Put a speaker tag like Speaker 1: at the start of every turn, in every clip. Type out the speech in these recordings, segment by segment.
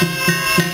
Speaker 1: Música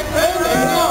Speaker 1: 一